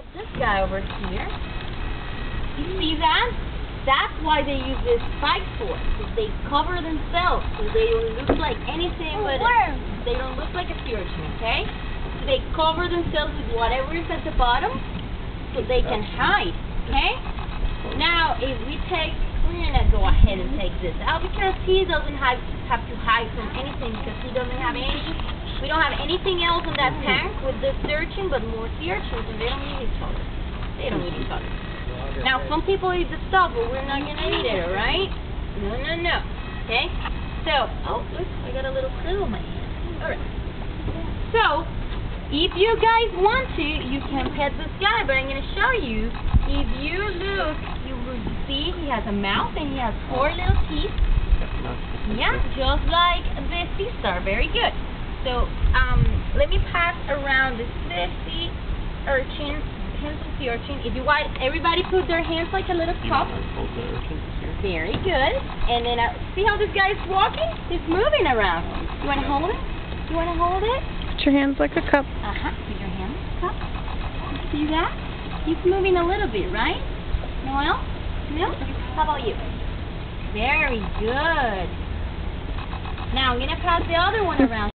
at this guy over here. You see that? That's why they use this spike for. Because they cover themselves. So they don't look like anything Oh, but worm. they don't look like a sea urchin, okay? So they cover themselves with whatever is at the bottom so they can hide, okay? Now, if we take, we're gonna go ahead and take this out because he doesn't have have to hide from anything because he doesn't have any. We don't have anything else in that tank with this urchin but more sea urchins and they don't eat each other. They don't eat each other. Now, some people eat the stuff, but we're not gonna eat it, alright? No, no, no. Okay? So, oh, I got a little krill on my hand. Alright. So, if you guys want to, you can pet this guy, but I'm gonna show you. If you look, you will see he has a mouth and he has four little teeth. Yeah, just like the sea star. Very good. So, um, let me pass around the sea urchin, pencil sea urchin. If you want, everybody put their hands like a little cup. Very good. And then uh, see how this guy is walking? He's moving around. You want to hold it? You want to hold it? Put your hands like a cup. Uh huh. Put your hand in the cup. See that? He's moving a little bit, right? Noel? No? How about you? Very good. Now I'm gonna pass the other one around.